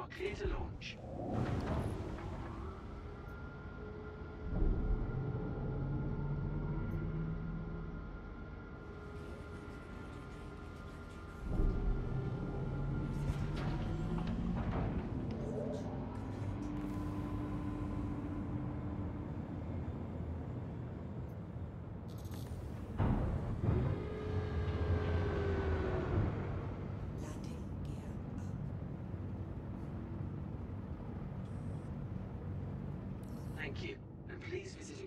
are clear to launch. Thank you, and please visit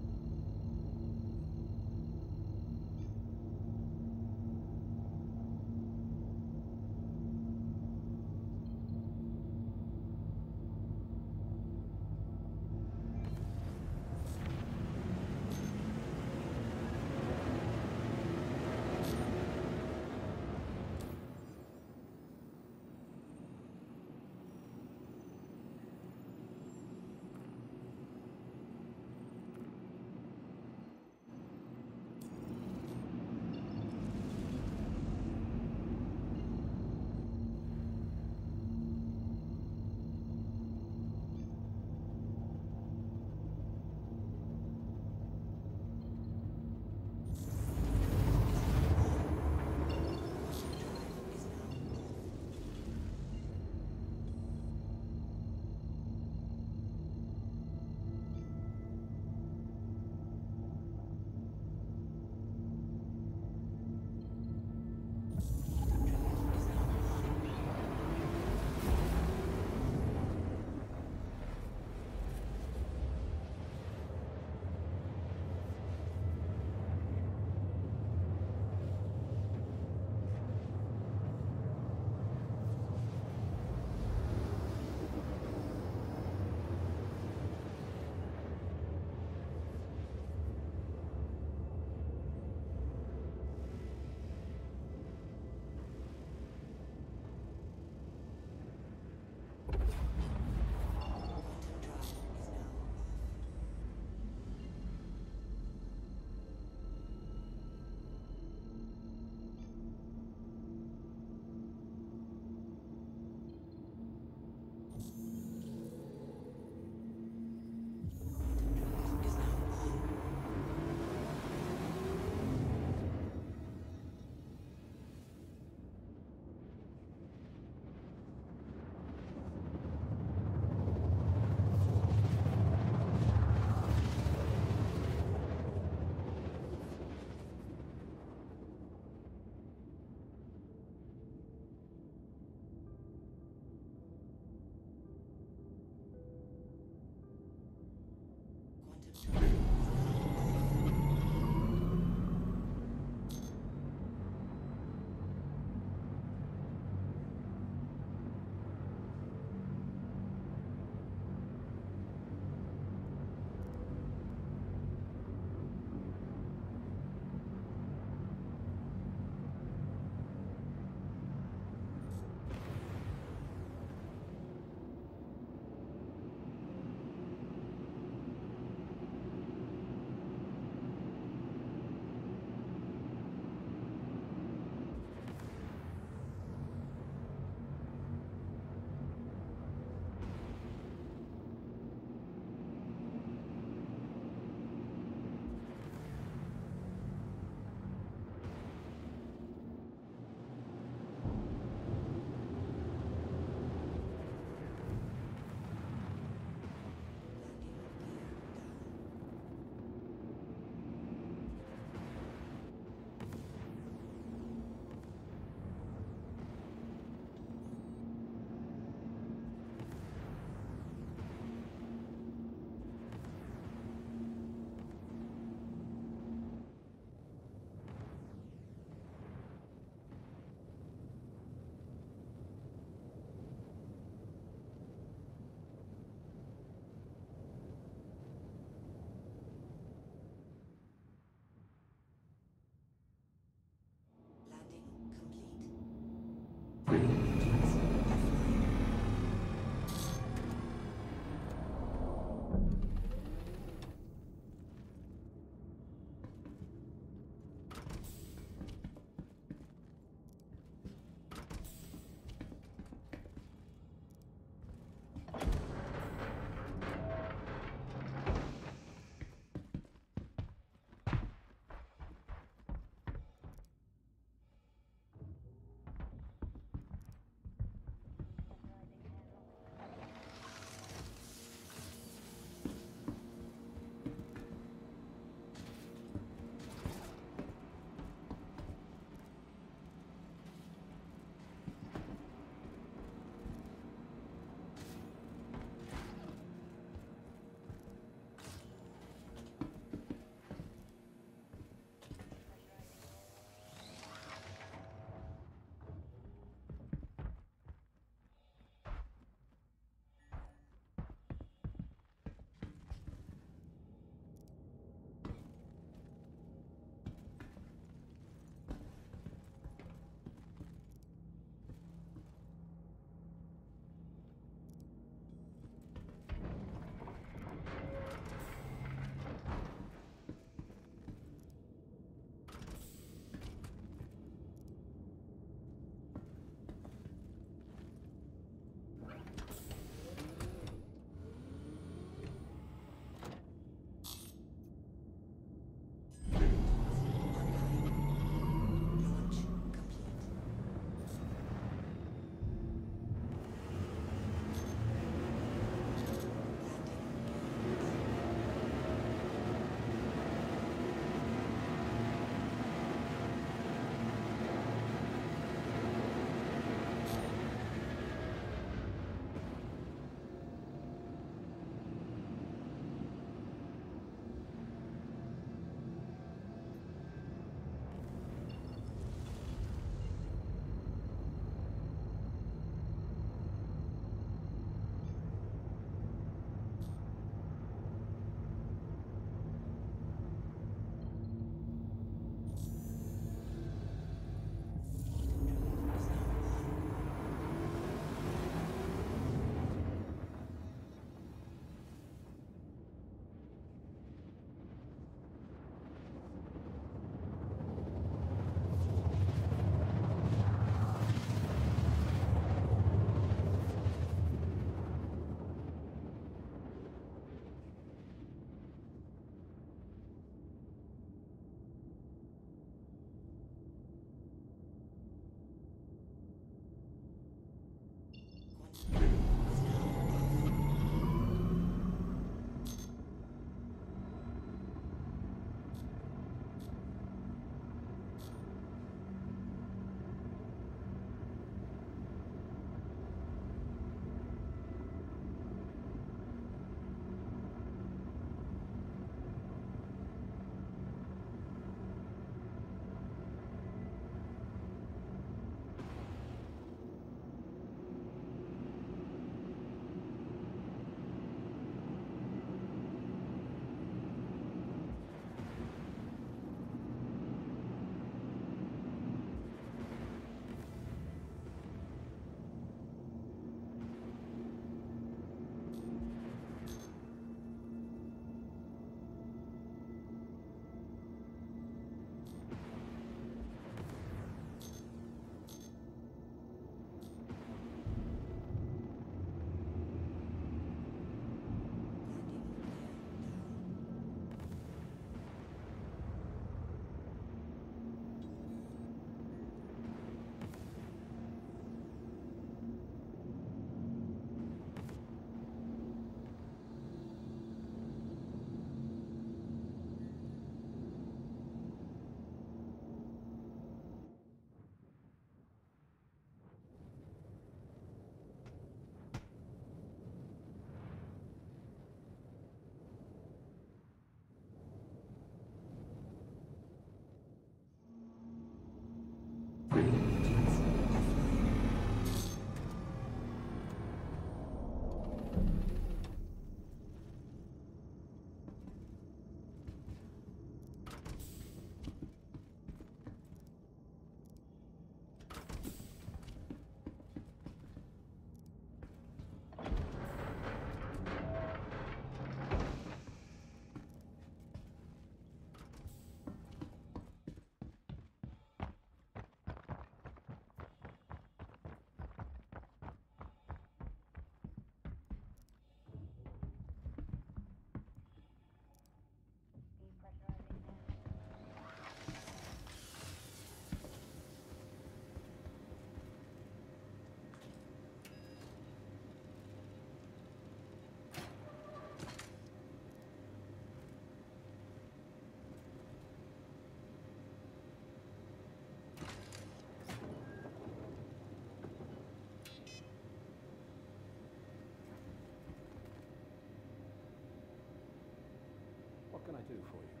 do for you?